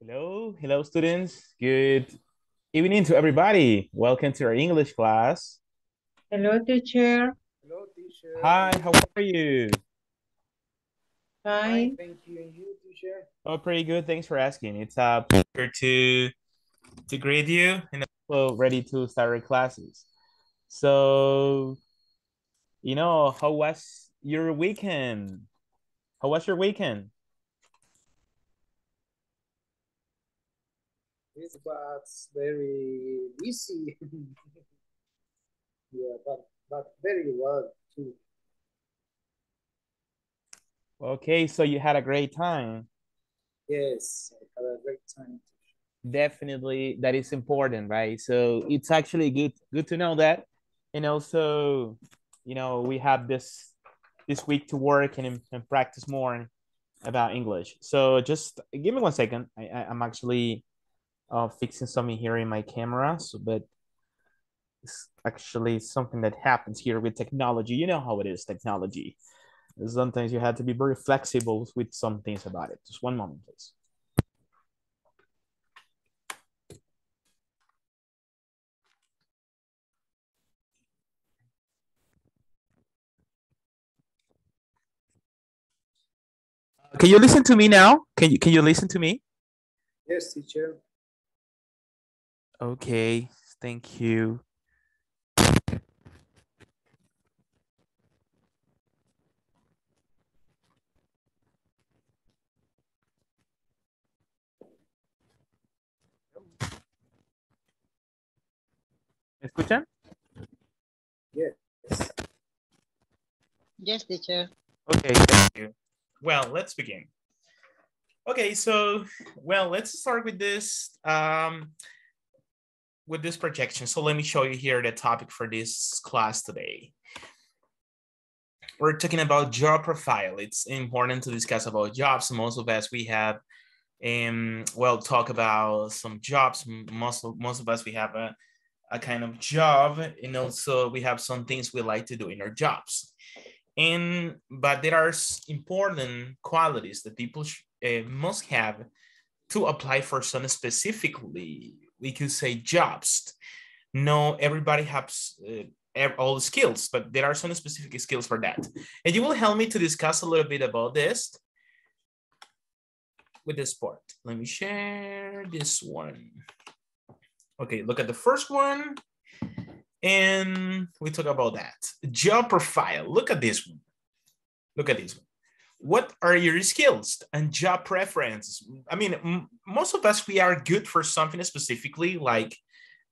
Hello, hello, students. Good evening to everybody. Welcome to our English class. Hello, teacher. Hello, teacher. Hi, how are you? Fine. Thank you. And you, teacher? Oh, pretty good. Thanks for asking. It's a pleasure to to greet you and also ready to start our classes. So, you know, how was your weekend? How was your weekend? It was very busy. yeah, but but very well too. Okay, so you had a great time. Yes, I had a great time. Definitely, that is important, right? So it's actually good good to know that. And also, you know, we have this this week to work and, and practice more about English. So just give me one second. I, I I'm actually uh, fixing something here in my camera. So, but it's actually something that happens here with technology. You know how it is, technology. Sometimes you have to be very flexible with some things about it. Just one moment, please. Can you listen to me now? Can you can you listen to me? Yes, teacher. Okay, thank you. ¿Me escuchan? Yes. Yes, teacher. Okay, thank you. Well, let's begin. Okay, so, well, let's start with this, um, with this projection. So let me show you here the topic for this class today. We're talking about job profile. It's important to discuss about jobs. Most of us, we have, um, well, talk about some jobs. Most of, most of us, we have a, a kind of job and also we have some things we like to do in our jobs and but there are important qualities that people uh, must have to apply for some specifically we could say jobs no everybody has uh, all the skills but there are some specific skills for that and you will help me to discuss a little bit about this with this part let me share this one okay look at the first one and we talk about that. Job profile. Look at this one. Look at this one. What are your skills and job preferences? I mean, most of us, we are good for something specifically, like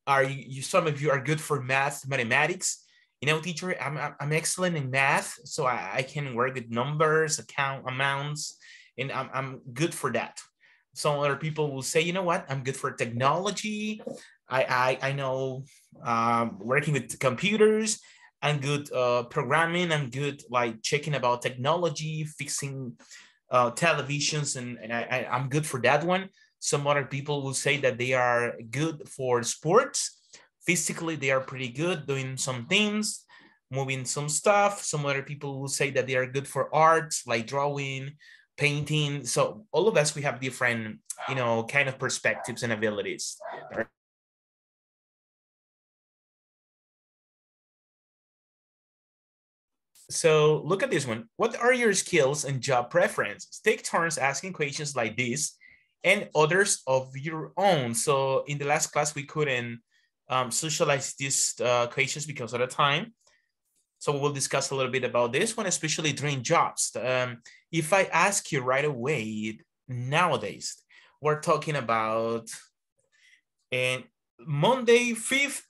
are you, you, some of you are good for math, mathematics. You know, teacher, I'm, I'm excellent in math, so I, I can work with numbers, account amounts, and I'm, I'm good for that. Some other people will say, you know what, I'm good for technology. I, I, I know um, working with computers. I'm good uh, programming. I'm good like checking about technology, fixing uh, televisions, and, and I, I, am good for that one. Some other people will say that they are good for sports. Physically, they are pretty good doing some things, moving some stuff. Some other people will say that they are good for arts, like drawing, painting. So all of us, we have different, you know, kind of perspectives and abilities. So look at this one. What are your skills and job preferences? Take turns asking questions like this and others of your own. So in the last class, we couldn't um, socialize these uh, questions because of the time. So we'll discuss a little bit about this one, especially during jobs. Um, if I ask you right away, nowadays, we're talking about and Monday, 5th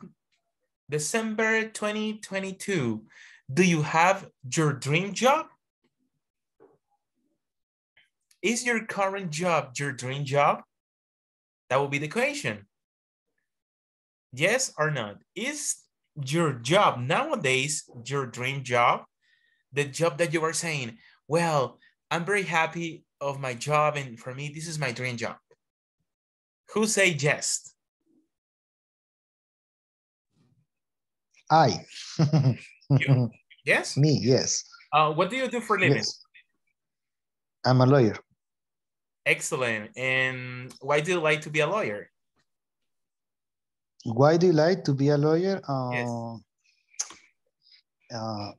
December 2022. Do you have your dream job? Is your current job your dream job? That will be the question. Yes or not? Is your job nowadays your dream job? The job that you are saying, well, I'm very happy of my job and for me, this is my dream job. Who say yes? I. You. Yes? Me, yes. Uh, what do you do for a living? Yes. I'm a lawyer. Excellent. And why do you like to be a lawyer? Why do you like to be a lawyer? Uh, yes. Uh,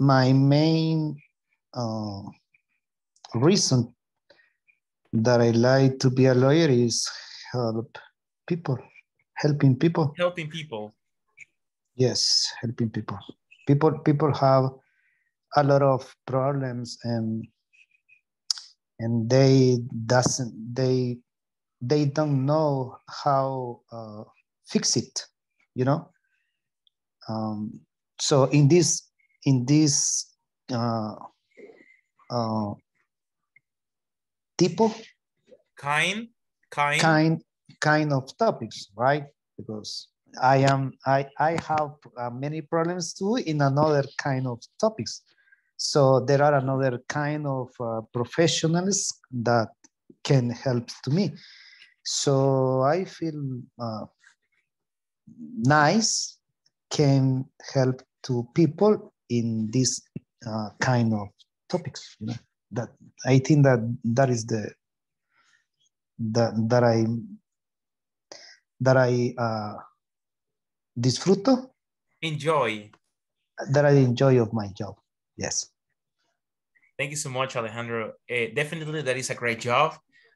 my main uh, reason that I like to be a lawyer is help people helping people. Helping people. Yes, helping people. People people have a lot of problems and and they doesn't they they don't know how uh, fix it you know um, so in this in this uh, uh, tipo kind kind kind kind of topics, right? Because I am I I have uh, many problems too in another kind of topics. So there are another kind of uh, professionals that can help to me. So I feel uh, nice can help to people in this uh, kind of topics. You know that I think that that is the that that I that I uh, disfruto. Enjoy. That I enjoy of my job. Yes. Thank you so much, Alejandro. Uh, definitely, that is a great job.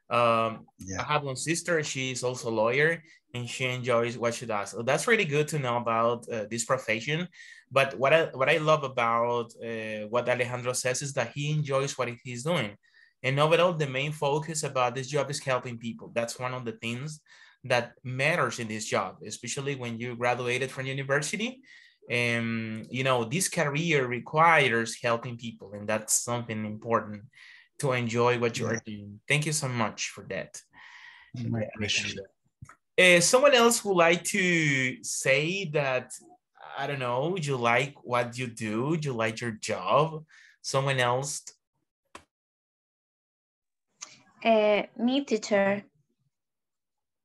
Um, yeah. I have one sister. She is also a lawyer, and she enjoys what she does. So that's really good to know about uh, this profession. But what I what I love about uh, what Alejandro says is that he enjoys what he's doing. And overall, the main focus about this job is helping people. That's one of the things that matters in this job, especially when you graduated from university. And, you know, this career requires helping people, and that's something important to enjoy what you are doing. Thank you so much for that. My pleasure. Uh, someone else would like to say that, I don't know, you like what you do, you like your job. Someone else Uh, me, teacher.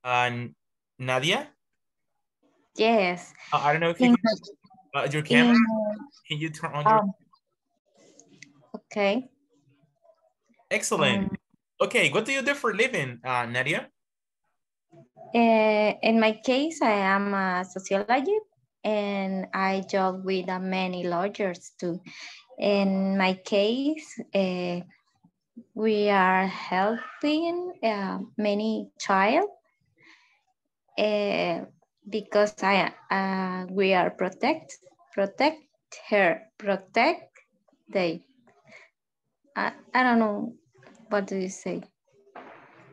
Uh, Nadia? Yes. Uh, I don't know if you can, uh, your camera, in, can you turn on your, um, okay. excellent. Um, Okay, what do you do for a living, uh, Nadia? uh, in my case, I am a sociologist and I job with uh, many lawyers too. In my case, uh, we are helping uh, many child uh, because I uh, we are protect protect her protect they. I, I don't know what do you say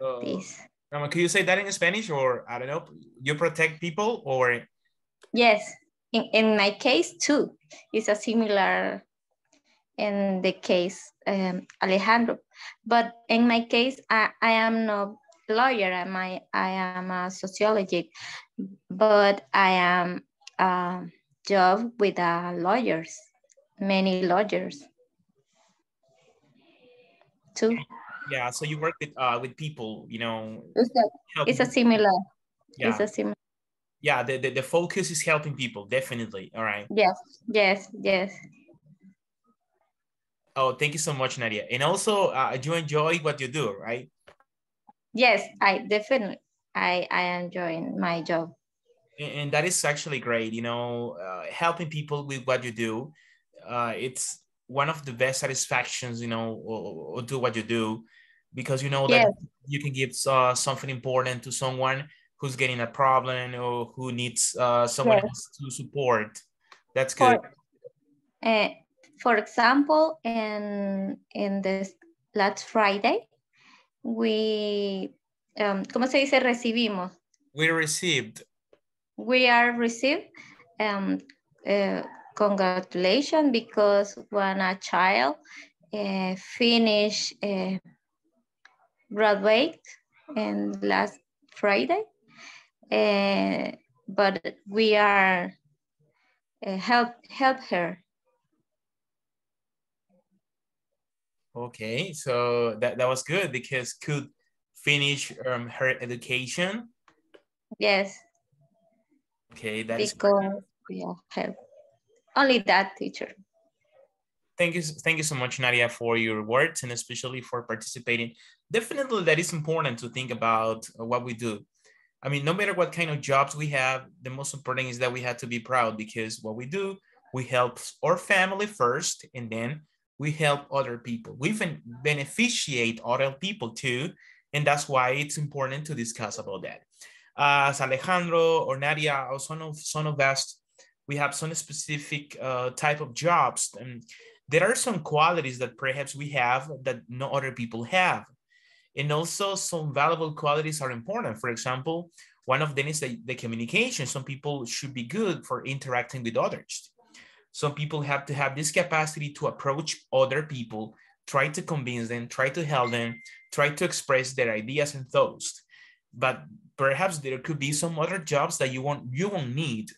Uh, this. Um, can you say that in Spanish or I don't know, you protect people or, yes in, in my case too. It's a similar in the case um, Alejandro but in my case I, I am no lawyer. I'm I, I am a sociologist but I am a job with uh, lawyers many lawyers. Too yeah, so you work with, uh, with people, you know, it's a, it's a similar yeah, it's a similar yeah, the, the, the focus is helping people, definitely, all right. yes yes yes Oh, thank you so much, Nadia. And also, uh, you enjoy what you do, right? yes I definitely I I enjoy my job And, and that is actually great, you know, uh, helping people with what you do. Uh, it's one of the best satisfactions, you know, or, or do what you do, because you know that Yes. you can give uh, something important to someone who's getting a problem or who needs uh, someone Yes. else to support. That's good. Uh, for example, in in this last Friday, we, um, ¿cómo se dice recibimos? We received We are received um, uh, congratulations because when a child uh, finish uh, graduate and last Friday, uh, but we are uh, help help her Okay, so that, that was good because could finish um, her education. Yes, Okay, that is because we are help. Only that teacher. thank you thank you so much Nadia for your words and especially for participating. Definitely that is important to think about what we do. I mean, no matter what kind of jobs we have, the most important is that we have to be proud because what we do, we help our family first and then we help other people. We even beneficiate other people too. And that's why it's important to discuss about that. As Alejandro or Nadia or some of, some of us, we have some specific uh, type of jobs. And there are some qualities that perhaps we have that no other people have. And also some valuable qualities are important. For example, one of them is the, the communication. Some people should be good for interacting with others. Some people have to have this capacity to approach other people, try to convince them, try to help them, try to express their ideas and thoughts. But perhaps there could be some other jobs that you won't you won't need,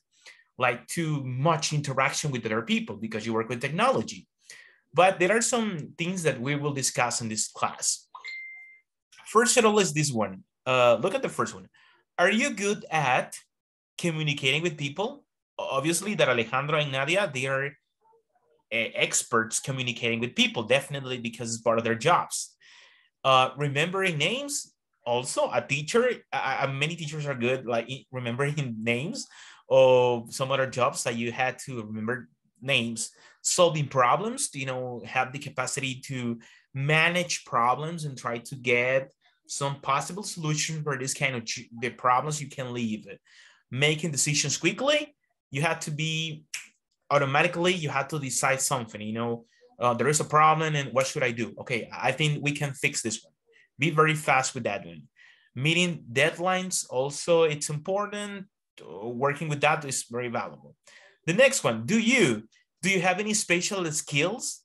like too much interaction with other people because you work with technology. But there are some things that we will discuss in this class. First of all is this one. Uh, look at the first one. Are you good at communicating with people? Obviously, that Alejandro and Nadia, they are uh, experts communicating with people, definitely because it's part of their jobs. Uh, remembering names, also a teacher, many teachers are good like remembering names of some other jobs that you had to remember names. Solving problems, you know, have the capacity to manage problems and try to get some possible solutions for this kind of the problems you can leave. Making decisions quickly, you had to be automatically, you had to decide something, you know, uh, there is a problem and what should I do? Okay, I think we can fix this one. Be very fast with that one. Meeting deadlines also, it's important. Uh, Working with that is very valuable. The next one, do you, do you have any special skills?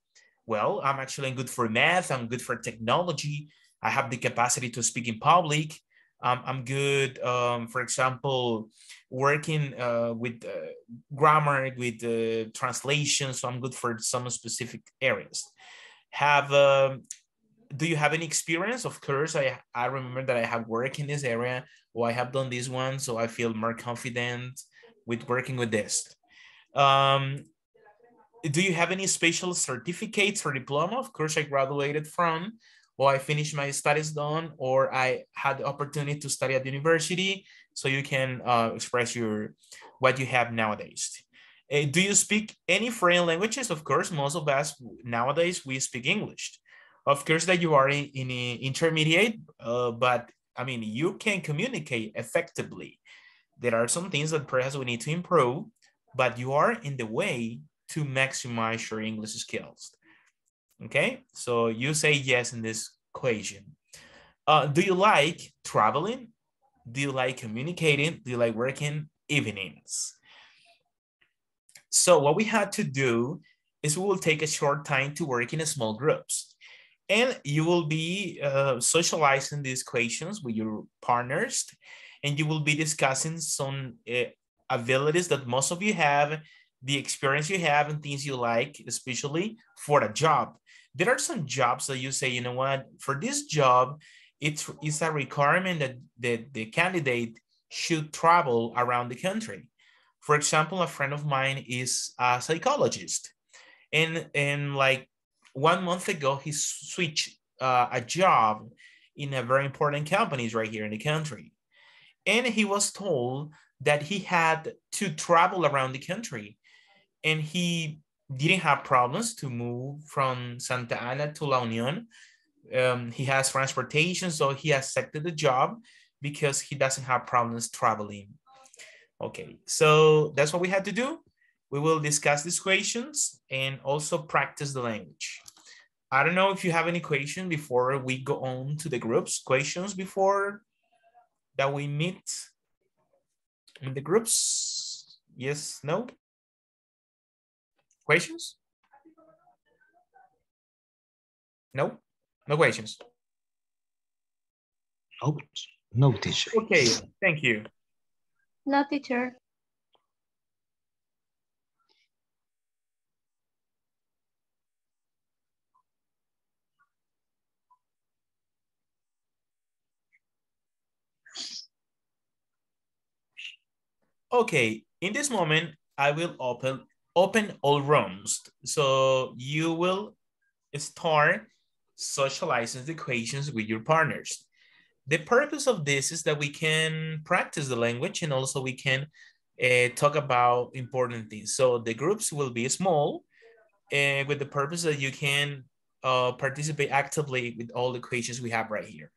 Well, I'm actually good for math. I'm good for technology. I have the capacity to speak in public. I'm good, um, for example, working uh, with uh, grammar, with uh, translation. So I'm good for some specific areas. Have um, do you have any experience? Of course, I, I remember that I have worked in this area or I have done this one, so I feel more confident with working with this. Um, do you have any special certificates or diploma? Of course, I graduated from, or I finished my studies done, or I had the opportunity to study at the university, so you can uh, express your what you have nowadays. Uh, do you speak any foreign languages? Of course, most of us nowadays, we speak English. Of course that you are in, in intermediate, uh, but I mean, you can communicate effectively. There are some things that perhaps we need to improve, but you are in the way to maximize your English skills. Okay, so you say yes in this equation. Uh, do you like traveling? Do you like communicating? Do you like working evenings? So what we had to do is we will take a short time to work in small groups. And you will be uh, socializing these equations with your partners and you will be discussing some uh, abilities that most of you have, the experience you have and things you like, especially for a job. There are some jobs that you say, you know what, for this job, it's, it's a requirement that the, the candidate should travel around the country. For example, a friend of mine is a psychologist and, and like one month ago, he switched uh, a job in a very important companies right here in the country. And he was told that he had to travel around the country and he didn't have problems to move from Santa Ana to La Union. Um, he has transportation, so he has accepted the job because he doesn't have problems traveling. Okay, so that's what we had to do. We will discuss these questions and also practice the language. I don't know if you have any question before we go on to the groups. Questions before that we meet in the groups? Yes, no? Questions? No? No questions? No, no teacher. Okay, thank you. No, teacher. Okay, in this moment, I will open open all rooms. So you will start socializing the equations with your partners. The purpose of this is that we can practice the language and also we can uh, talk about important things. So the groups will be small uh, with the purpose that you can uh, participate actively with all the equations we have right here.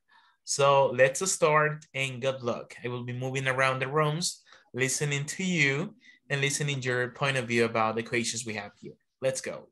So let's start and good luck. I will be moving around the rooms listening to you and listening your point of view about the equations we have here. Let's go.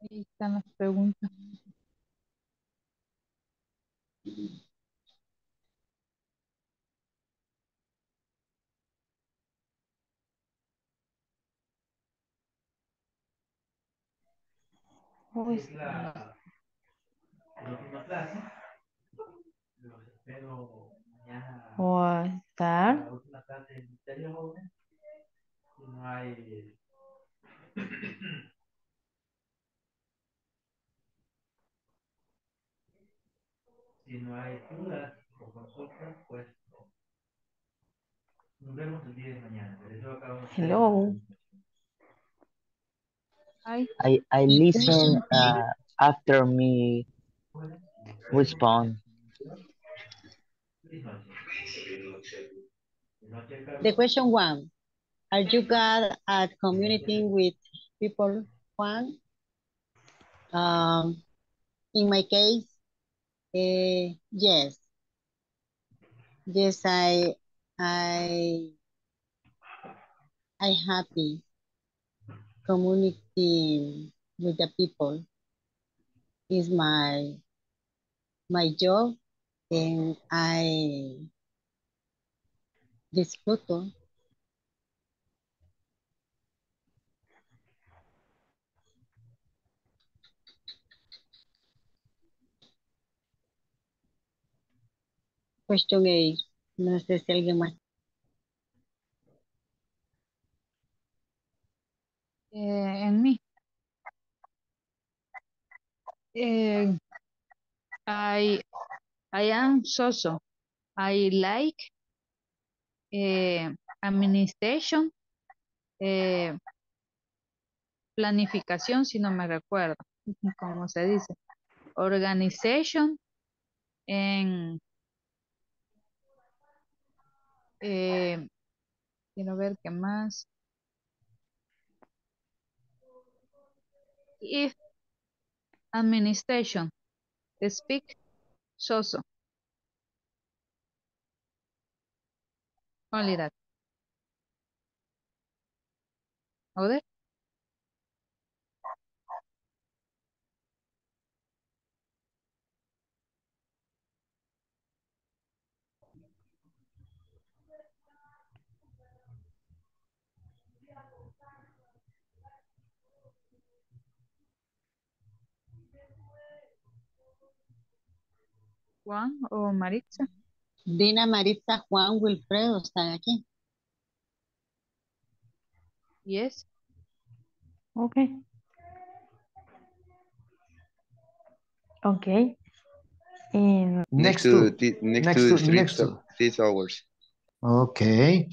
Ahí están las preguntas. Es la, la última clase. Los espero mañana. O estar. La última clase del Ministerio Joven. Si no hay. si no hay dudas o consultas, pues nos vemos el día de mañana. Hello. Ay, I, I listen uh, after me respond. The question one, are you good at communicating with people, Juan? Um, in my case, eh, yes. Yes, I, I, I happy communicating with the people is my, my job and I disfruto Question eight. No sé si alguien más. Eh, en mí. Eh, I, I am so-so. I like eh, administration, eh, planificación, si no me recuerdo, cómo se dice. Organization en eh, quiero ver qué más. If administration, speak, so-so. Only that. Other? Juan o Maritza? Dina, Maritza, Juan, Wilfredo están aquí. Yes. Okay. Okay. And Next to, to, next, next to, to- next to. these hours. okay.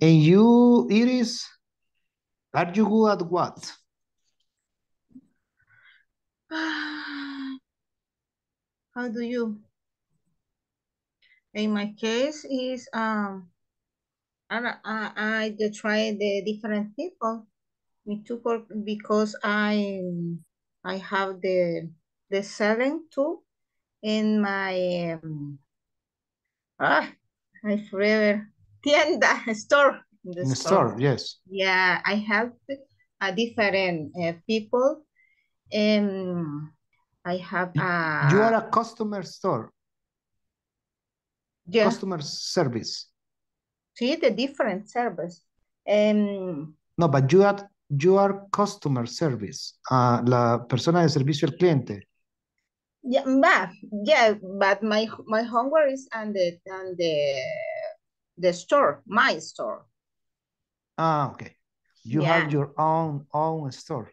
And you, Iris, are you good at what? How do you? In my case is um I I, I try the different people. Me too because I I have the the selling too in my um, ah I forever tienda store in the In the store, yes. yeah, I have a different uh, people. Um, I have a You are a customer store, yeah, customer service. see the different service. Um, No, but you are, you are customer service, ah, la persona de servicio al cliente. yeah, but yeah, but my my homework is on the on the the store, my store. Ah, okay. You have your own, own store.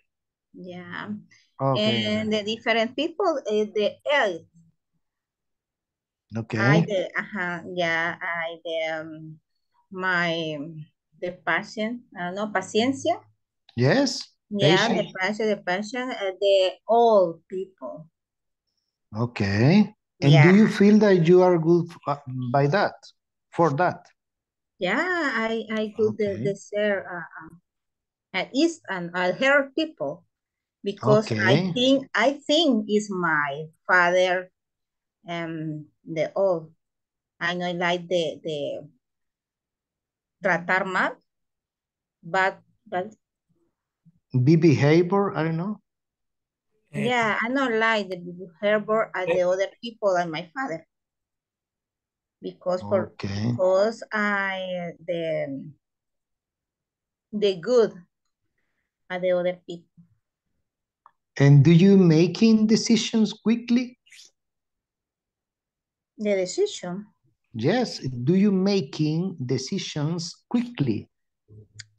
Yeah, Okay, and the different people is the L. I okay. the uh yeah, I the um, my the patient, uh, no paciencia. Yes, Yeah, the patient. patient, the patient, uh, the old people. Okay. And Yeah. do you feel that you are good uh, by that, for that? Yeah, I I do the Okay. the share uh, uh, at East and I hear people. because I think I think is my father um the old. I know like the the tratar mal, but but Be behavior, I don't know. Eh, yeah, I don't like the behavior as the eh. other people and my father. Because for Okay. because I the the good are the other people. And do you making decisions quickly? The decision, Yes. Do you making decisions quickly?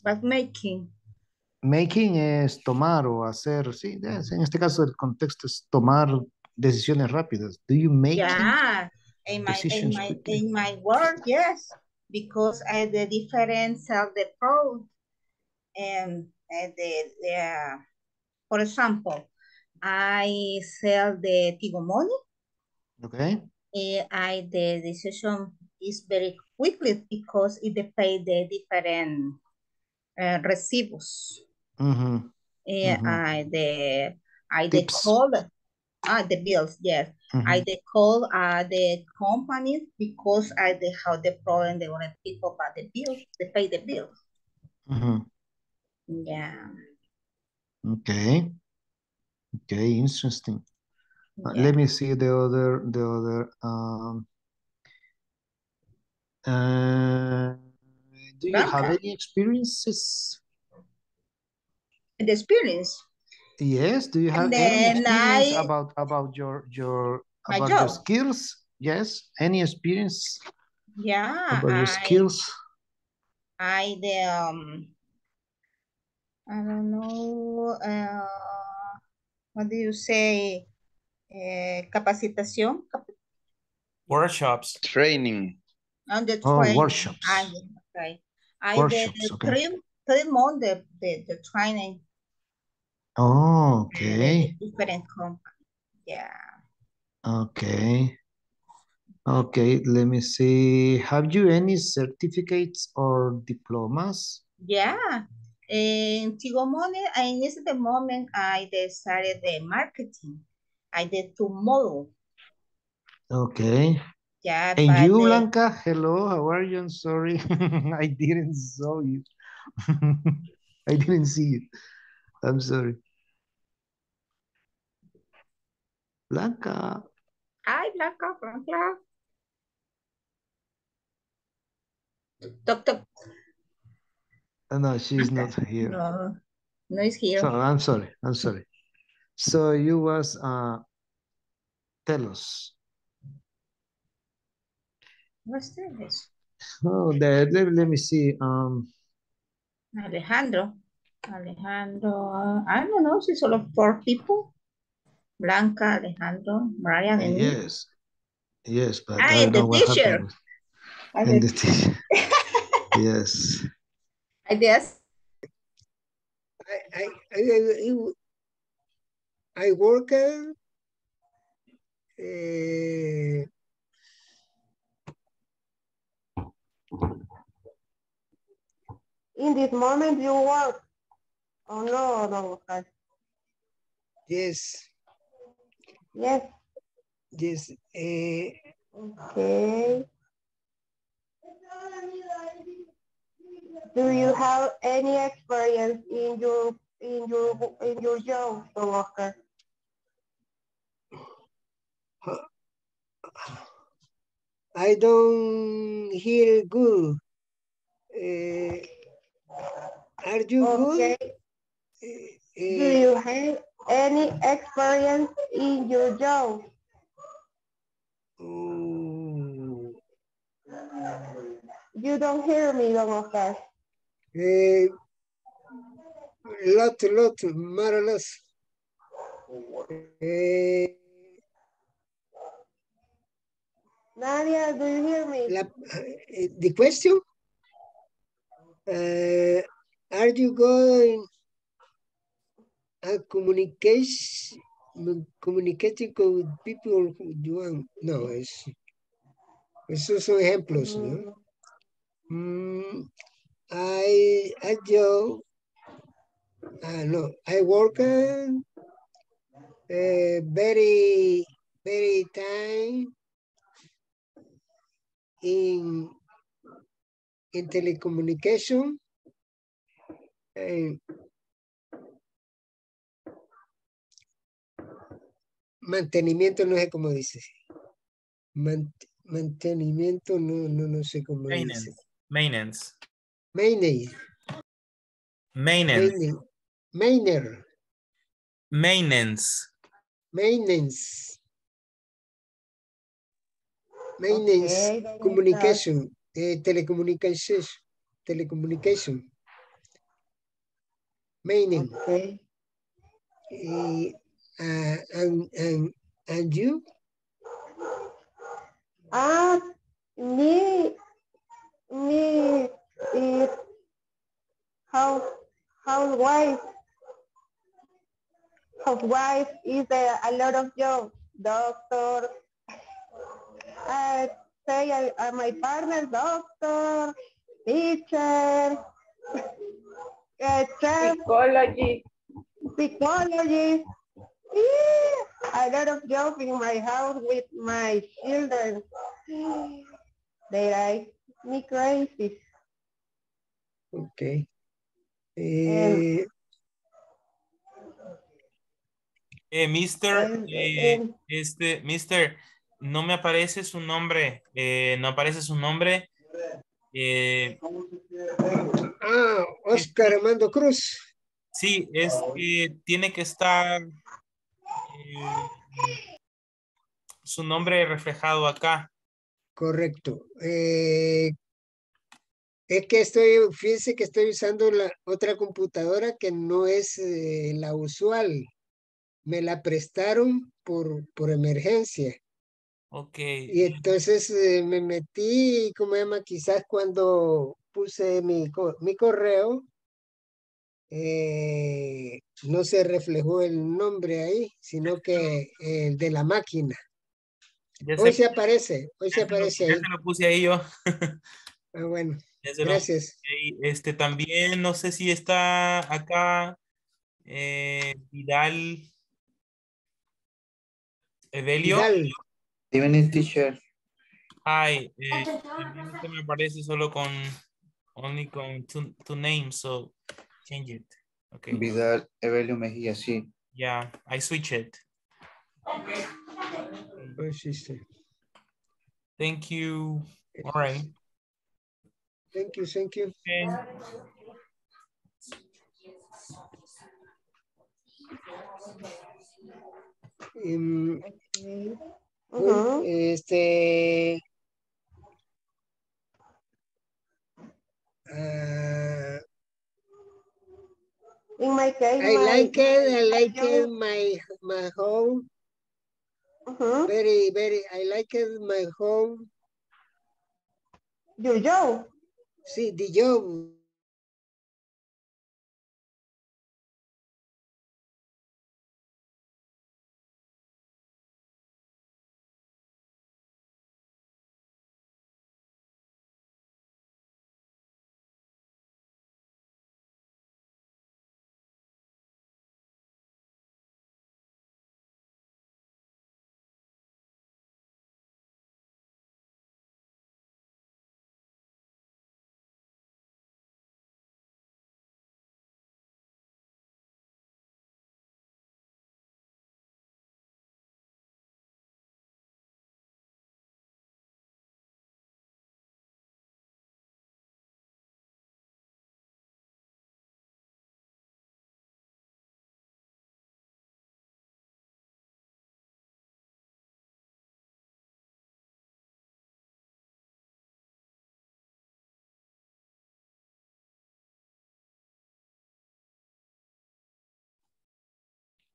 but making Making es tomar o hacer, sí, es- en este caso el contexto es tomar decisiones rápidas. Do you make Yeah, in my in my quickly? in my work, yes, because uh, the difference of the product and uh, the the uh, for example, I sell the Tigomoni. Okay. Uh, I the decision is very quickly because it pay the different uh, recibos. Mhm, Uh, Mhm. I the I the call ah the bills yes. I mhm. they call uh the companies because I they have the problem they want to people about the bills, they pay the bills. Mhm. Yeah. Okay. Okay, interesting. Uh, yeah. Let me see the other, the other, um, uh, do you have any experiences? The experience, Yes, do you have any experience I about, about your, your, my about your skills? Yes, any experience Yeah, about your skills? I the um I don't know uh what do you say uh, capacitación Workshops. Training. on the Oh, train. workshops. I okay. I Workshops, did okay. three three months the, the, the training Oh, uh, okay, different company. Yeah. okay. Okay, let me see. Have you any certificates or diplomas? Yeah. In Tigo Money, in this the moment I decided the marketing. I did two model. Okay. Yeah, And you, the, Blanca, hello, how are you? I'm sorry, I didn't saw you. I didn't see you. I'm sorry. Blanca. Hi, Blanca, Blanca. Tok, tok. Oh, no, she's not here. No, no is here. So I'm sorry, I'm sorry. So you was uh tell us. What's this? Oh, that let, let me see. Um Alejandro. Alejandro. I don't know, si solo four people. Blanca, Alejandro, Brian, and me. yes. Yes, but Ah, I and don't the know what teacher. happened. with- And And the- the teacher. Yes. I guess. I, I, I, I- work uh, eh, In this moment you work. Oh no, no, yes, Yes, yes. eh, okay. Do you have any experience in your in your in your job, Oscar? I don't hear good. Eh, are you Okay. good? Eh, Do eh, you have any experience in your job? mm, You don't hear me, Don Oscar. eh, lot, lot, marvelous. Eh, Nadia, do you hear me? la, eh, the question? Uh, are you going a communication communicating with people who do want? No, es, esos son ejemplos, ¿no? Mm, I, I yo, ah, no, I work uh, very, very time in, in telecommunication. eh, mantenimiento, no sé cómo dice. Man- mantenimiento, no, no, no sé cómo dice. Maintenance. Maintenance. Maintenance. Maintenance. Maintenance. Maintenance. Maintenance. Okay, communication. eh, telecommunication. Telecommunication. Maintenance. Okay. Ah, and, and, and you? Ah, me, me, is house, housewife. Housewife is a, a lot of job. Doctor. I say I, I- my partner, doctor, teacher, uh, chef, Psychology. psychologist. Yeah, a lot of job in my house with my children. They like me crazy. Okay. Eh, Eh, mister, And- eh, este, mister, no me aparece su nombre, eh, no aparece su nombre. Eh, ah, Oscar Armando Cruz. sí, es que tiene que estar eh, su nombre reflejado acá. Correcto. Eh, es que estoy, fíjense que estoy usando la otra computadora que no es eh, la usual. Me la prestaron por, por emergencia. Ok. Y entonces eh, me metí, ¿cómo se llama? Quizás cuando puse mi, mi correo, eh, no se reflejó el nombre ahí, sino que el de la máquina. Ya Hoy se aparece, hoy se se lo- aparece ya ahí. se lo puse ahí yo. Ah, bueno, lo gracias. ahí. Este también, no sé si está acá eh, Vidal Evelio. Vidal. Evening, teacher. Hi, eh, también este me aparece solo con only con two, two names, so change it. Okay. Vidal Evelio Mejía, sí. Yeah, I switch it. Oh, sí, sí. Thank you. All right. Thank you, thank you. Okay. Em, Okay. Mhm. este. ah, In my case, I my, like it. I like it. My my home. Mhm. Very very. I like it. My home. Your job. Sí, the job.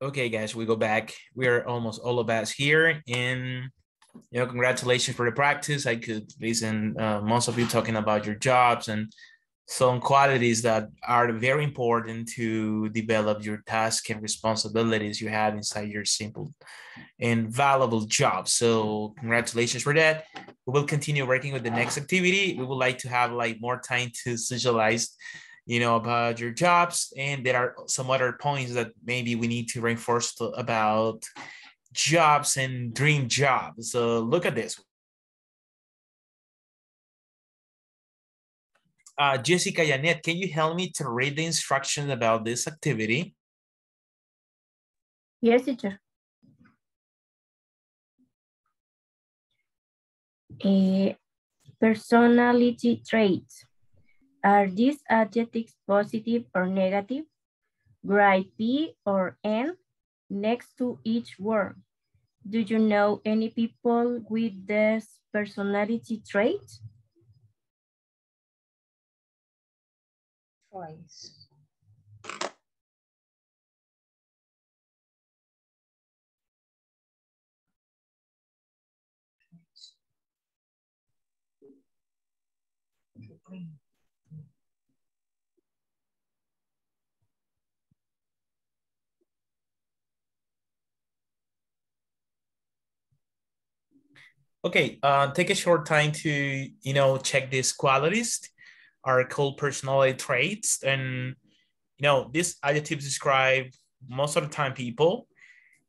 Okay, guys, we go back. We are almost all of us here, and you know, congratulations for the practice. I could listen uh, most of you talking about your jobs and some qualities that are very important to develop your tasks and responsibilities you have inside your simple and valuable job. So congratulations for that. We will continue working with the next activity. We would like to have like more time to socialize you know, about your jobs. And there are some other points that maybe we need to reinforce to- about jobs and dream jobs. So look at this. Uh, Jessica Janet, can you help me to read the instructions about this activity? Yes, teacher. Eh, personality traits. Are these adjectives positive or negative? Write P or N next to each word. Do you know any people with this personality trait? Twice. Okay, uh, take a short time to, you know, check these qualities are called personality traits. And, you know, these adjectives describe most of the time people.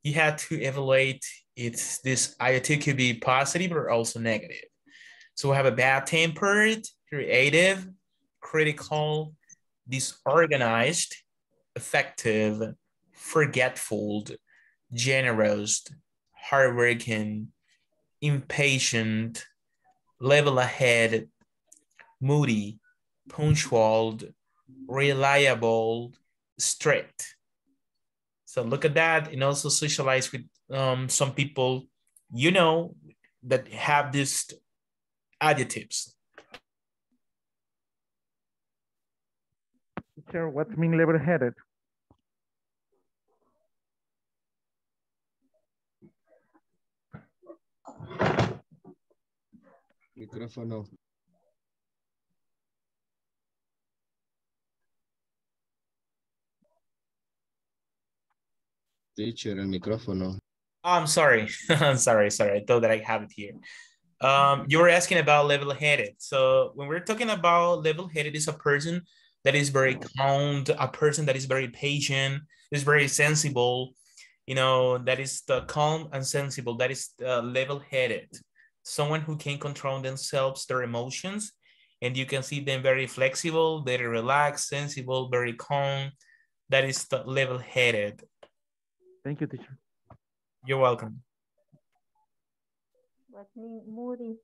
You have to evaluate it's this adjective could be positive or also negative. So we have a bad tempered, creative, critical, disorganized, effective, forgetful, generous, hardworking, impatient, level ahead, moody, punctual, reliable, strict. So look at that and also socialize with um, some people you know that have these adjectives. Teacher, what's mean level-headed? Micrófono. Teacher, el micrófono. I'm sorry. I'm sorry. Sorry. I thought that I have it here. Um, you were asking about level-headed. So when we're talking about level-headed is a person that is very calm, a person that is very patient, is very sensible, you know, that is the calm and sensible, that is uh, level-headed. Someone who can control themselves, their emotions, and you can see them very flexible, very relaxed, sensible, very calm. That is the level-headed. Thank you, teacher. You're welcome. What mean moody?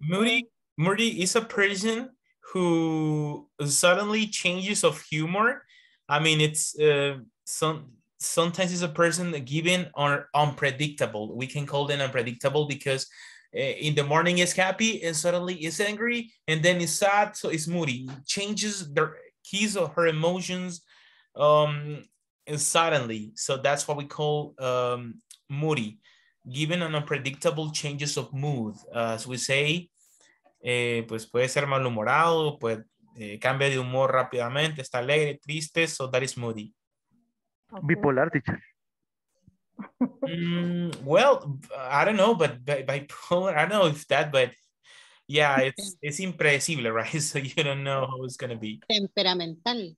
Moody, Moody is a person who suddenly changes of humor. I mean, it's uh, some sometimes it's a person given or unpredictable. We can call them unpredictable because uh, in the morning is happy and suddenly is angry and then is sad, so it's moody. Changes their his or her emotions um suddenly. So that's what we call um, moody given an unpredictable changes of mood. as we say, eh, pues puede ser malhumorado, pues eh, cambia de humor rápidamente, está alegre, triste, so that is moody. Bipolar, teacher. Mm, well, I don't know, but bi- bipolar, I don't know if that, but yeah, it's it's impredecible, right? So you don't know how it's gonna be. Temperamental.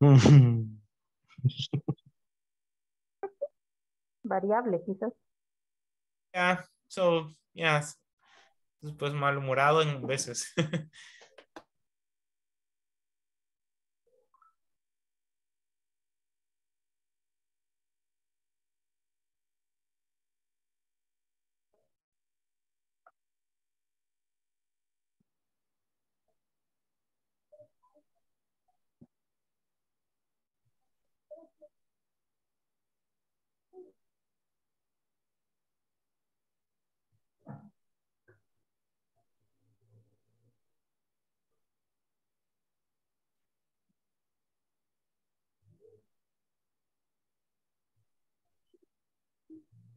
Variable, quizás. Yeah, so yeah, pues malhumorado en veces.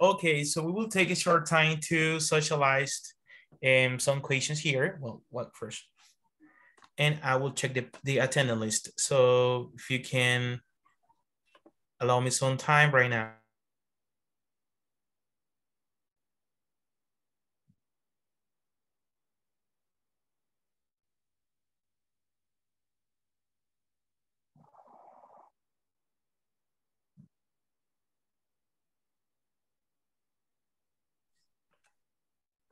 Okay, so we will take a short time to socialize um, some questions here. Well, what first? And I will check the, the attendance list. So if you can allow me some time right now.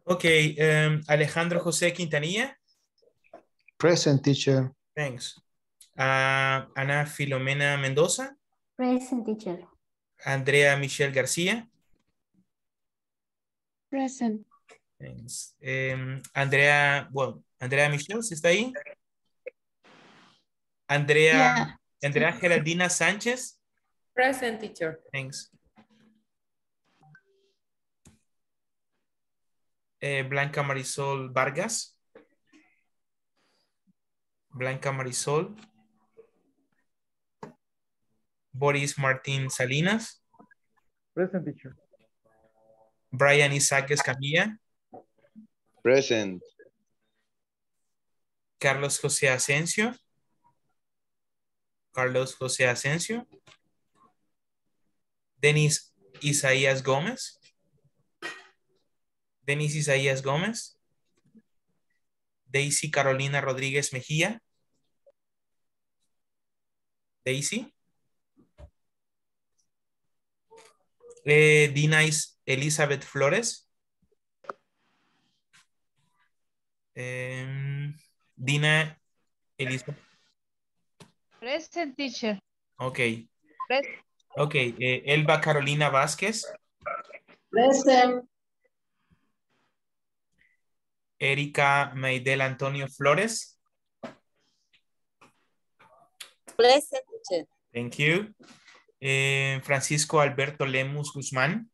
Okay, um, Alejandro José Quintanilla. Present teacher. Thanks. Uh, Ana Filomena Mendoza. Present teacher. Andrea Michelle García. Present. Thanks. Um, Andrea, well, Andrea Michelle, ¿sí está ahí? Andrea, Andrea Geraldina Sánchez. Present teacher. Thanks. Eh, Blanca Marisol Vargas. Blanca Marisol. Boris Martín Salinas. Present teacher. Brian Isaac Escamilla. Present. Carlos José Asensio. Carlos José Asensio. Denis Isaías Gómez. Denis Isaías Gómez. Daisy Carolina Rodríguez Mejía. Daisy. Eh, Dina Is- Elizabeth Flores. Em, Dina Elizabeth. Present teacher. Ok. Present. Ok. eh, Elba Carolina Vázquez. Present. Erika Maidel Antonio Flores. Present teacher. Thank you. Eh, Francisco Alberto Lemus Guzmán.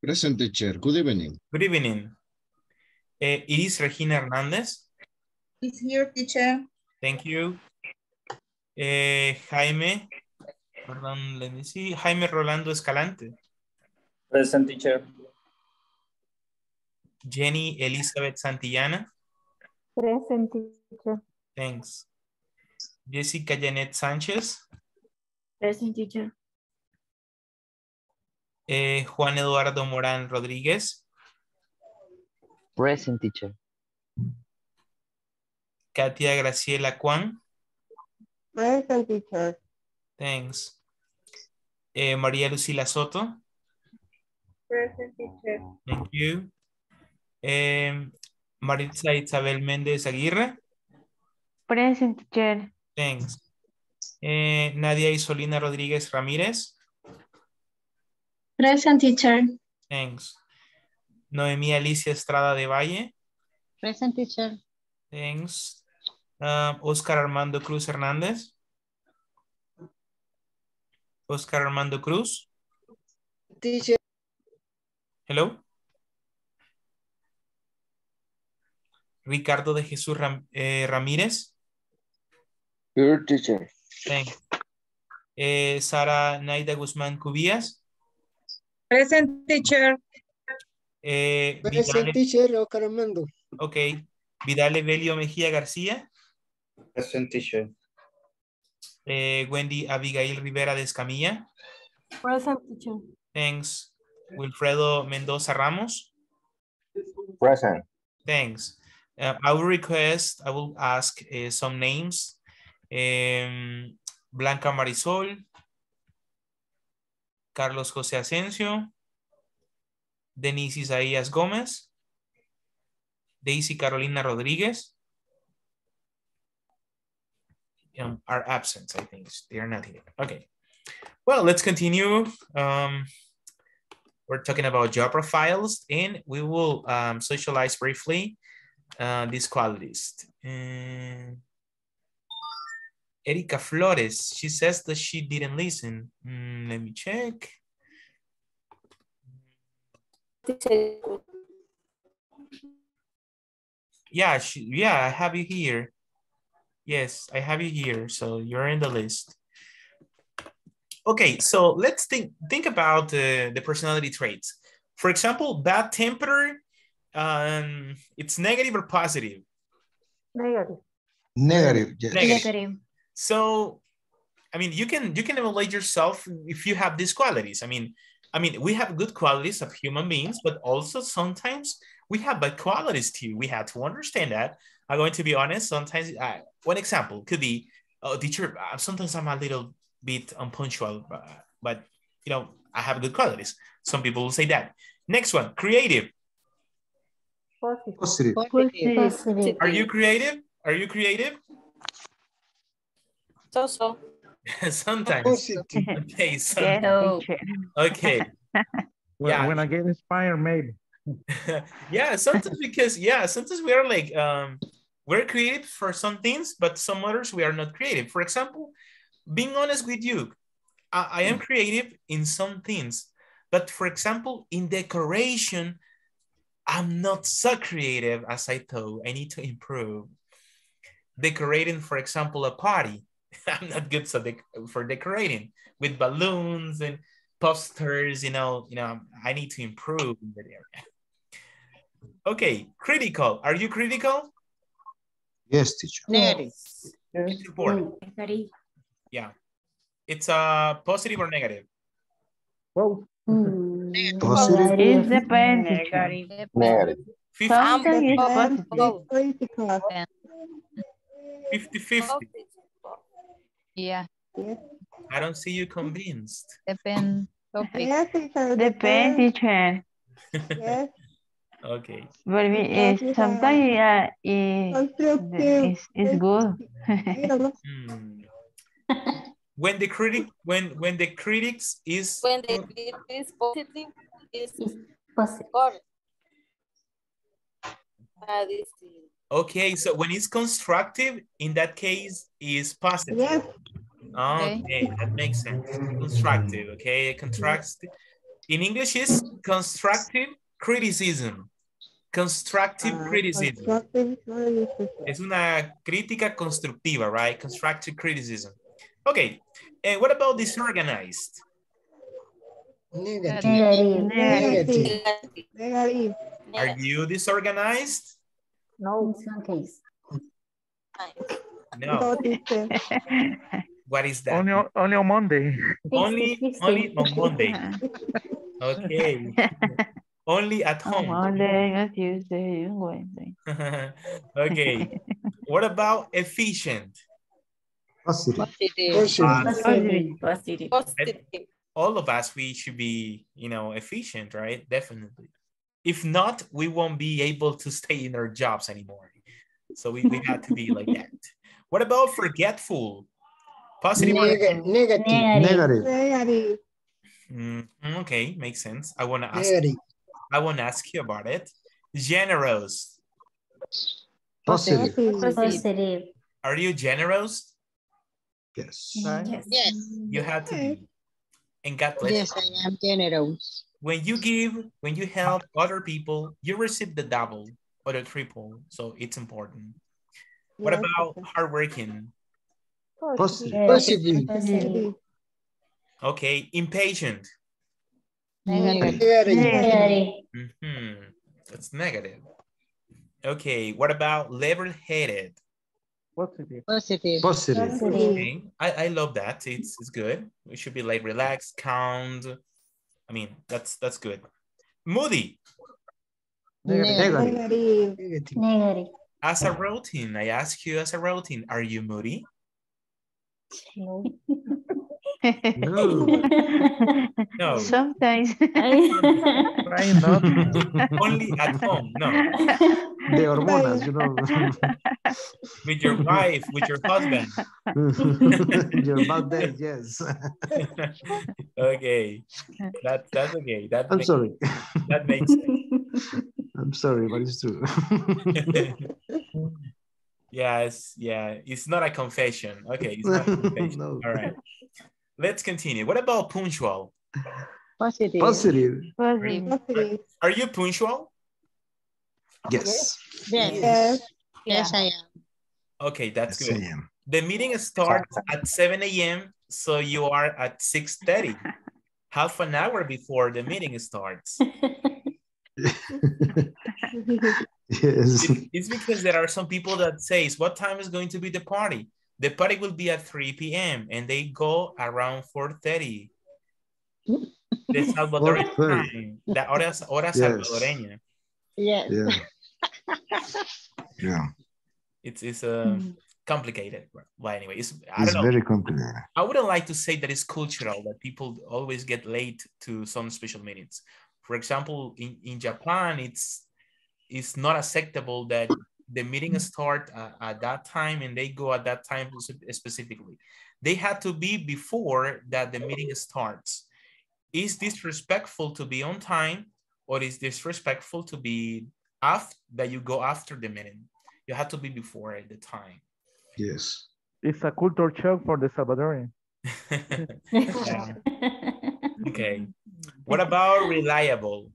Present teacher. Good evening. Good evening. Eh, Iris Regina Hernández. Is here, teacher. Thank you. Eh, Jaime, perdón, let me see. Jaime Rolando Escalante. Present teacher. Jenny Elizabeth Santillana. Present teacher. Thanks. Jessica Janet Sánchez. Present teacher. Eh, Juan Eduardo Morán Rodríguez. Present teacher. Katia Graciela Juan. Present teacher. Thanks. Eh, María Lucila Soto. Present teacher. Thank you. Eh, Maritza Isabel Méndez Aguirre. Present teacher. Thanks. Eh, Nadia Isolina Rodríguez Ramírez. Present teacher. Thanks. Noemí Alicia Estrada de Valle. Present teacher. Thanks. Uh, Oscar Armando Cruz Hernández. Oscar Armando Cruz. Teacher. Hello. Ricardo de Jesús Ram- eh, Ramírez. Here, teacher. Thanks. Eh, Sara Naida Guzmán Cubías. Present teacher. Eh, Present Vidal, teacher, Oscar Armando. ok. Vidal Evelio Mejía García. Present teacher. Eh, Wendy Abigail Rivera de Escamilla. Present teacher. Thanks. Wilfredo Mendoza Ramos. Present. Thanks. Uh, I will request, I will ask uh, some names. Um, Blanca Marisol, Carlos José Asensio, Denise Isaías Gómez, Daisy Carolina Rodríguez, um, are absent, I think. They are not here. Okay. Well, let's continue. Um, we're talking about job profiles and we will um, socialize briefly uh, these qualities. And Erika Flores, she says that she didn't listen. Mm, let me check. Yeah, she, yeah, I have you here. Yes, I have you here. So you're in the list. Okay, so let's think think about the, the personality traits. For example, bad temper, um, it's negative or positive? Negative. Negative, yes. Negative. So, I mean, you can you can evaluate yourself if you have these qualities. I mean, I mean, we have good qualities of human beings, but also sometimes we have bad qualities too. We have to understand that. I'm going to be honest. Sometimes, uh, one example could be, oh, teacher. Uh, sometimes I'm a little bit unpunctual, but, but you know, I have good qualities. Some people will say that. Next one, creative. Positive. Positive. Are you creative? Are you creative? So so. Sometimes. Positive. Okay, so, Yes, okay. When, Yeah. when I get inspired, maybe. yeah, sometimes because yeah, sometimes we are like um we're creative for some things, but some others we are not creative. For example, being honest with you, I, I am creative in some things, but for example, in decoration, I'm not so creative as I thought. I need to improve. Decorating, for example, a party. I'm not good so dec- for decorating with balloons and posters. You know, you know, I need to improve in that area. Okay, critical. Are you critical? Yes, teacher. Negative. It's important. Negative. Yeah. It's uh, positive or negative? Well, Positive. It depends, teacher. Negative. Negative. 50 Sometimes it's And positive. be 50, 50. Yeah, I don't see you convinced. depend topic. yes, teacher. Depends, teacher. Yes, okay. But we, Because uh, sometimes uh, it, it's, it's good. I don't know. Hmm. when the critic when when the critics is When the critic is positive, is Positive. correct. This is- okay so when it's constructive in that case is positive Yes, okay that makes sense constructive okay contracts in english is constructive criticism constructive uh, criticism constructive criticism. Es una crítica constructiva, right? Constructive criticism. Okay, and what about disorganized? Negative. Negative. Negative. Negative. Negative. Are you disorganized? No. In some case. No. No. What is that? only, on- only on Monday. Only, only on Monday. Okay. Only at On home. Monday, on Tuesday, Wednesday. okay. What about efficient? Positive. Positive. Positive. Positive. Positive. Positive. all of us, we should be, you know, efficient, right? Definitely. If not, we won't be able to stay in our jobs anymore. So we, we have to be like that. What about forgetful? Positive or Neg- negative. Negative. Negative. Mm, okay, makes sense. I want to ask. Negative. I want to ask you about it. Generous. Positive. Positive. Positive. Are you generous? Yes. Yes. Yes. You have to be. And God bless. Yes, I am generous. When you give, when you help other people, you receive the double or the triple. So it's important. What Yes, about hardworking? Positive. Positive. Positive. Okay, impatient. Negative. Negative. Negative. Mhm, That's negative. Okay, what about level-headed? Positive. Positive. Positive. Positive. Okay, I, I love that. It's it's good. We should be like relaxed, calm. I mean, that's that's good. Moody. Negative. Negative. Negative. Negative. Negative. As a routine, I ask you as a routine, are you moody? No. No. No. Sometimes. Try not. Only at home, no. The hormonas, you know. With your wife, with your husband. Your bad days, yes. okay. That, that's okay. That I'm makes- sorry. That makes sense. I'm sorry, but it's true. yes, yeah. It's not a confession. Okay, it's not a confession. No. All right. Let's continue. What about punctual? Positive. Positive. Positive. Are you punctual? Yes. Yes. Yes. Yes, I am. Okay, that's Yes, good. I am. The meeting starts at 7 a.m., so you are at 6.30, half an hour before the meeting starts. Yes. It's because there are some people that says, what time is going to be the party? The party will be at 3 p.m. and they go around 4.30. The Salvadorian 4:30. time, the hora, hora Yes. salvadoreña. Yes. Yeah. Yeah. It's, it's uh, complicated. Well, anyway, it's, I It's don't know. very complicated. I wouldn't like to say that it's cultural that people always get late to some special meetings. For example, in, in Japan, it's it's not acceptable that the meeting start uh, at that time and they go at that time specifically. They had to be before that the meeting starts. Is disrespectful to be on time or is disrespectful to be after that you go after the meeting? You have to be before at the time. Yes. It's a culture shock for the Salvadorian. Okay. What about reliable?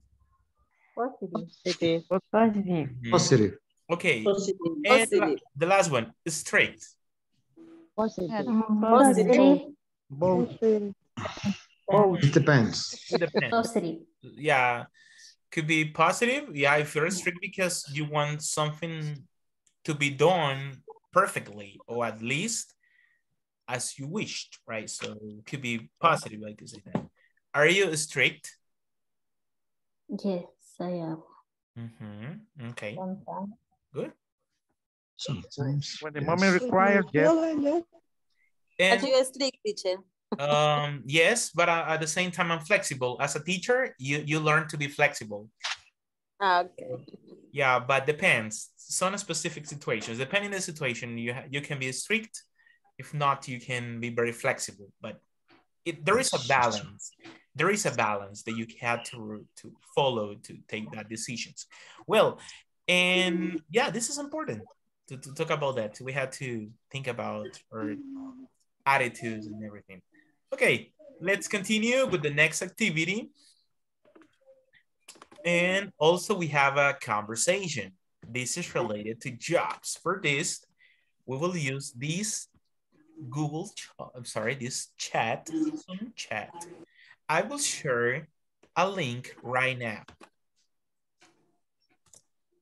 Positive. Positive. Mhm. Positive. Okay. Positive. And la- Positive. the last one, strict. Positive. Positive. Both. Positive. Both. It depends. It depends. Positive. Yeah. Could be positive. Yeah, if you're strict because you want something to be done perfectly or at least as you wished, right? So it could be positive, like you say that. Are you strict? Yes, I am. Mm-hmm. Okay, Sometimes. Good. Sometimes. When the yes. moment required, yes. Yes. Are you a strict teacher? um yes but uh, at the same time i'm flexible as a teacher you you learn to be flexible Ah, okay. yeah but depends some specific situations depending on the situation you you can be strict if not you can be very flexible but it there is a balance there is a balance that you have to to follow to take that decisions well and yeah this is important to, to talk about that. We had to think about our attitudes and everything. Okay let's continue with the next activity. And also we have a conversation. This is related to jobs. For this we will use this google i'm sorry this chat chat. I will share a link right now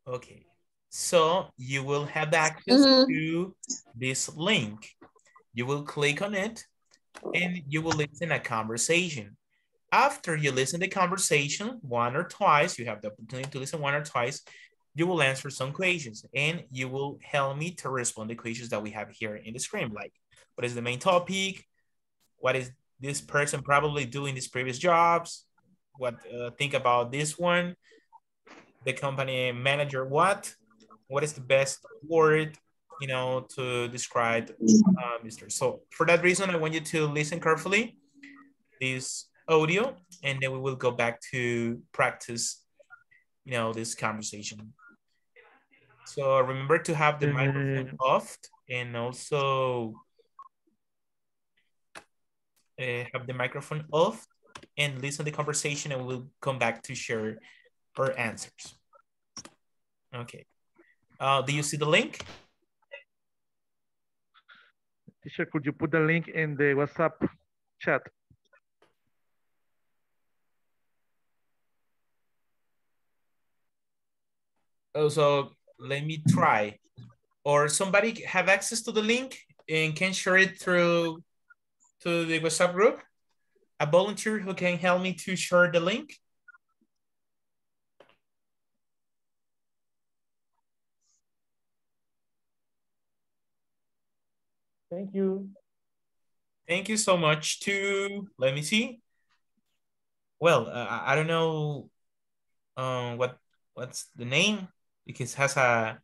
okay so you will have access Mhm. to this link you will click on it and you will listen a conversation after you listen to the conversation one or twice, you have the opportunity to listen one or twice, you will answer some questions and you will help me to respond to questions that we have here in the screen, like what is the main topic? What is this person probably doing these previous jobs? What uh, think about this one? The company manager, what? What is the best word, you know, to describe uh, Mr. So for that reason, I want you to listen carefully this audio and then we will go back to practice you know this conversation so remember to have the microphone off and also uh, have the microphone off and listen to the conversation and we'll come back to share our answers okay uh, do you see the link Teacher, could you put the link in the WhatsApp chat? Oh, so let me try. Or somebody have access to the link and can share it through to the WhatsApp group? A volunteer who can help me to share the link? Thank you. Thank you so much to, let me see. Well, uh, I I don't know um, what what's the name because it has a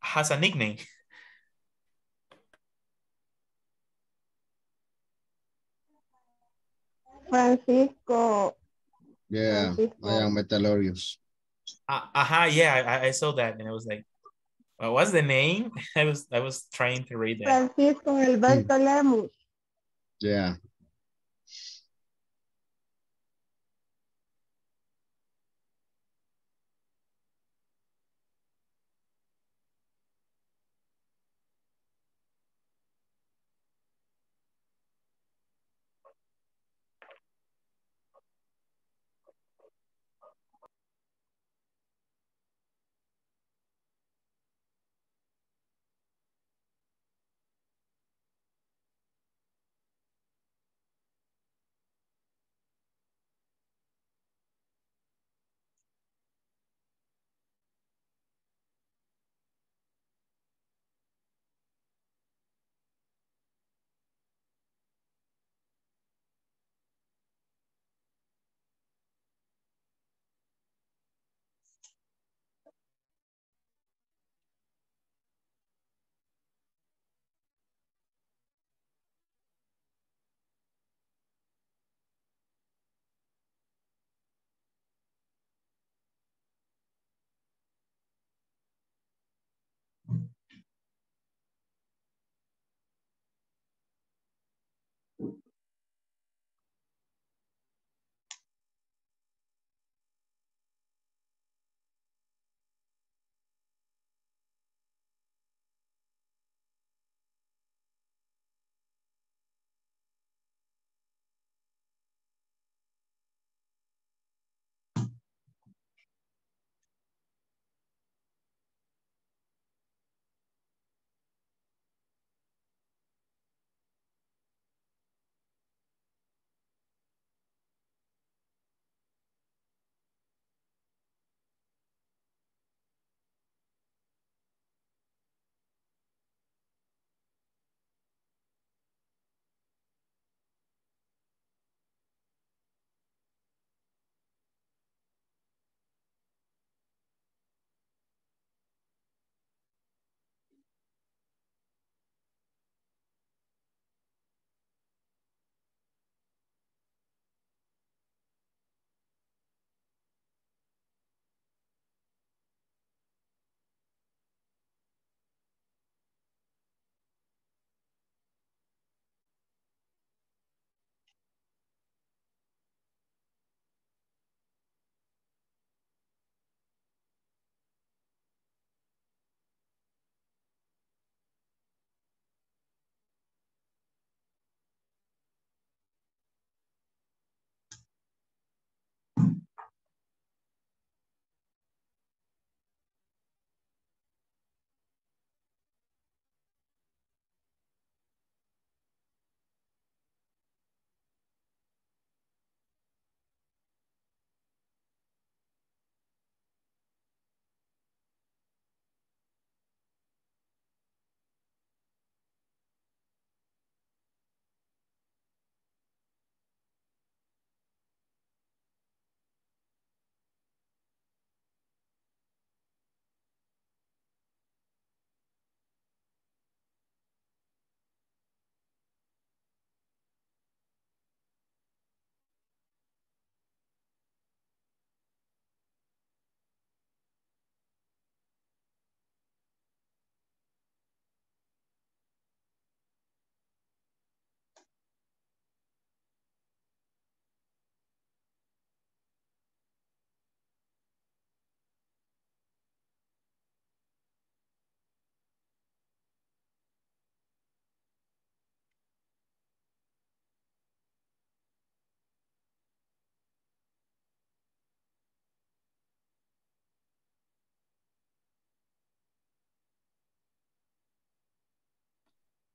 has a nickname. Francisco. Yeah, Francisco. I am metallurgius. Uh, uh yeah, I, I saw that and I was like, uh, what's the name? I was I was trying to read that. Francisco Alberto Lemus. Yeah.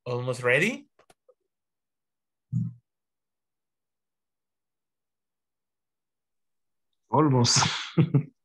Almost ready? Almost.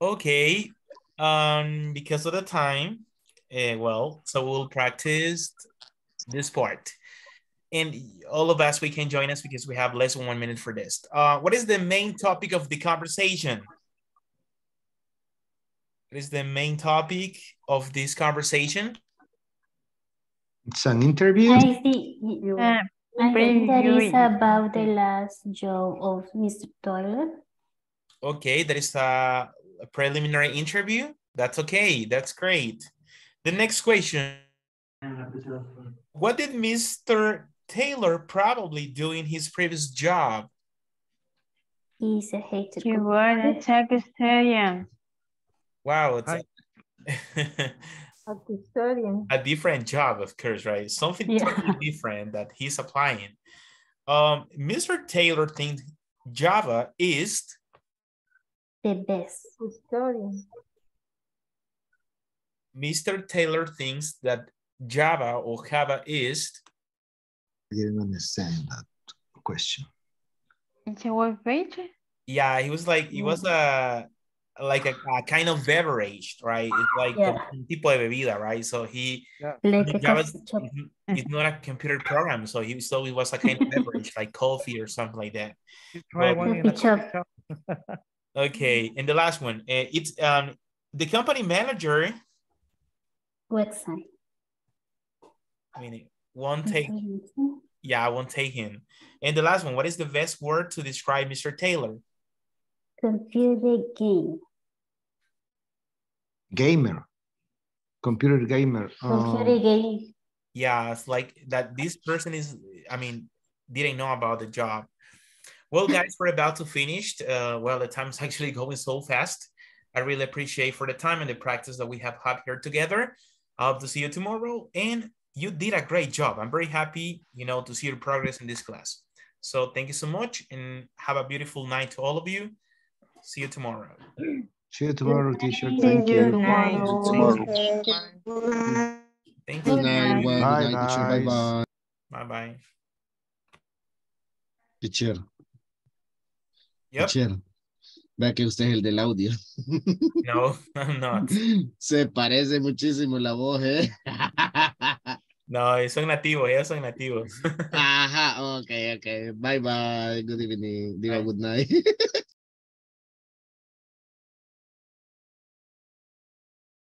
Okay. Um, because of the time, eh, well, so we'll practice this part. And all of us, we can join us because we have less than one minute for this. Uh, what is the main topic of the conversation? What is the main topic of this conversation? It's an interview. I think, Uh, I think that is about the last job of Mr. Taylor. Okay, that is a, a preliminary interview. That's okay. That's great. The next question. What did Mr. Taylor probably do in his previous job? He's a hater. He was a secretarian. Wow, it's a, A custodian. a different job, of course, right? Something Yeah. totally different that he's applying. Um, Mr. Taylor thinks Java is The best. Custodian. Mr. Taylor thinks that Java or Java is I didn't understand that question. It's a web page. yeah, he was like it was a like a, a kind of beverage, right? It's like Yeah. un tipo de bebida, right? So he Like the a Java coffee shop. it's not a computer program, so he so it was a kind of beverage like coffee or something like that. Try Well, one in a Coffee shop. coffee shop. Okay, and the last one, uh, it's um the company manager. Website. I mean, won't take yeah, I won't take him. And the last one, what is the best word to describe Mr. Taylor? Computer game. Gamer. Computer gamer. Computer Um, game. Yeah, it's like that. This person is, I mean, didn't know about the job. Well, guys, we're about to finish. Uh, well, the time's actually going so fast. I really appreciate for the time and the practice that we have had here together. I hope to see you tomorrow. And you did a great job. I'm very happy, you know, to see your progress in this class. So thank you so much and have a beautiful night to all of you. See you tomorrow. see you tomorrow, teacher. See Thank you you. tomorrow. Tomorrow. Thank Good you. night. Bye, Good night, teacher. guys. Bye-bye. Bye-bye. Teacher, Yep. Vea que usted es el del audio. No, I'm not. Se parece muchísimo la voz, ¿eh? No, son nativos, ellos son nativos. Ajá, ok, ok. Bye bye. Good evening. Digo, good night.